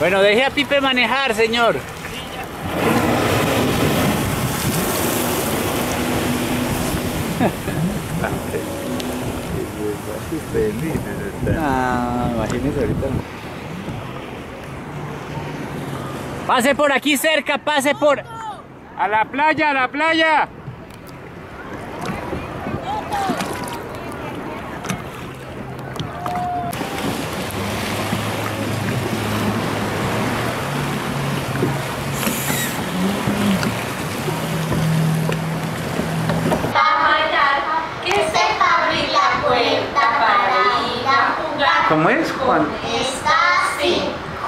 Bueno, deje a Pipe manejar, señor. Ah, imagínese ahorita. Pase por aquí cerca, pase por... A la playa, a la playa. ¿Cómo es, Juan? Esta sí,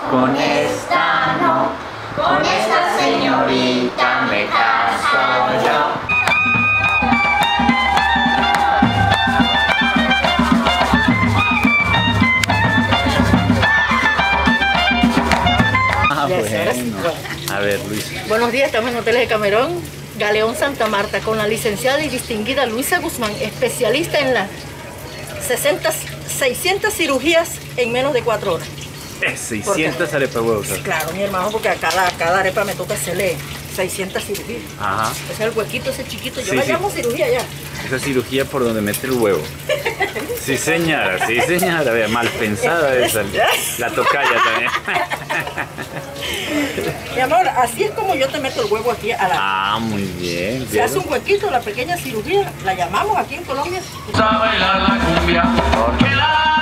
Con esta no, con esta señorita me caso yo. Ah. A ver, Luis. Buenos días, estamos en Hoteles de Camerón, Galeón Santa Marta, con la licenciada y distinguida Luisa Guzmán, especialista en las 60, 600 cirugías en menos de 4 horas. Eh, 600 arepas huevos. Claro, mi hermano, porque a cada, cada arepa me toca hacerle 600 cirugías. Ajá. Ese es el huequito, ese chiquito. Yo Sí, la sí. llamo cirugía ya. Esa cirugía por donde mete el huevo. Sí, señora, sí, señora. Vea, mal pensada esa. La tocaya también. Mi amor, así es como yo te meto el huevo aquí a la... Ah, muy bien. Se hace un huequito, la pequeña cirugía, la llamamos aquí en Colombia. a bailar la cumbia, porque la cumbia emociona.